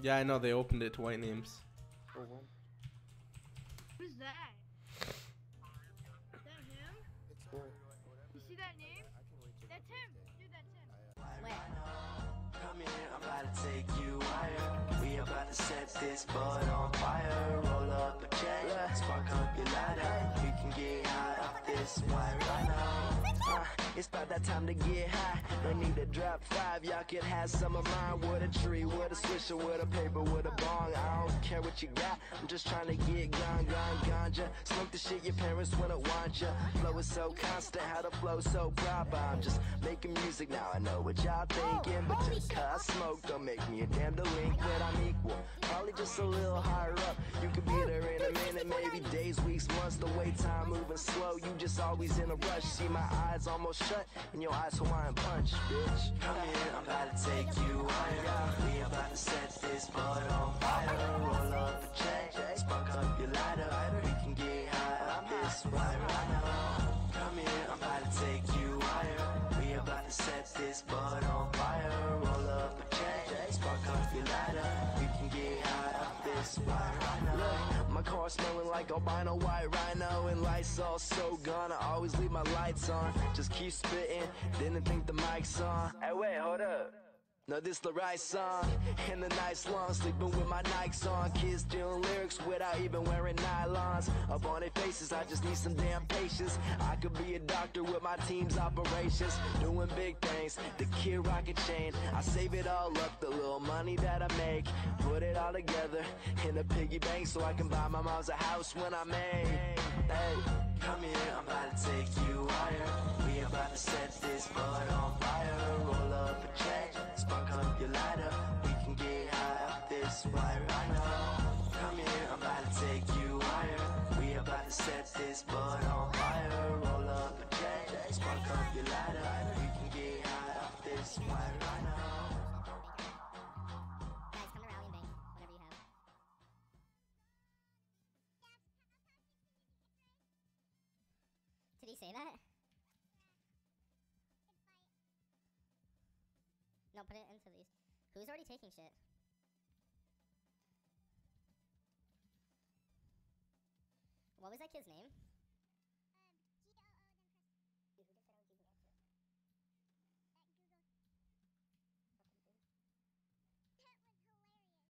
Yeah, I know they opened it to white names. Oh, well. Who's that? Is that him? Yeah. You see that name? That's him. Dude, that's him. Come here, I'm about to take you higher. We about to set this bud on fire. Roll up a check, spark up your lighter. We can get high off this white rhino. It's about that time to get high. No need to drop five. Y'all can have some of mine with a tree, with a swisher, with a paper, with a bong. I don't care what you got. I'm just trying to get gone, gone, ganja. Smoke the shit your parents wouldn't want ya. Flow is so constant, how the flow so proper. I'm just making music now. I know what y'all thinking, but just cause I smoke don't make me a damn delinquent. I'm equal, probably just a little higher up. You could be there a minute, maybe days, weeks, months. The way time moving slow, you just always in a rush. See my eyes almost shut, and your eyes Hawaiian punch, bitch. Come here, I'm about to take you higher. We about to set this bud on fire. Roll up a check, spark up your lighter. We can get high off this white rhino. Come here, I'm about to take you higher. We about to set this bud on fire. Roll up a check, spark up your lighter. We can get high off this white rhino. Look, my car smelling like albino white rhino and lights all so gone. I always leave my lights on. Just keep spitting, didn't think the mic's on. Hey, wait, hold up. No, this the right song, and the night's long, sleeping with my Nikes on. Kids stealing lyrics without even wearing nylons. Up on their faces, I just need some damn patience. I could be a doctor with my team's operations, doing big things. The kid rocket chain, I save it all up, the money that I make. Put it all together in a piggy bank so I can buy my mom's a house when I'm eight. Hey, come here, I'm about to take you higher. We about to set this bud on fire. Roll up a check, spark up your lighter. We can get high off this white rhino. Come here, I'm about to take you higher. We about to set this bud on fire. Roll up a check, spark up your lighter. We can get high off this white rhino. Guys, Did he say that? No, put it into these. Who's already taking shit? What was that kid's name?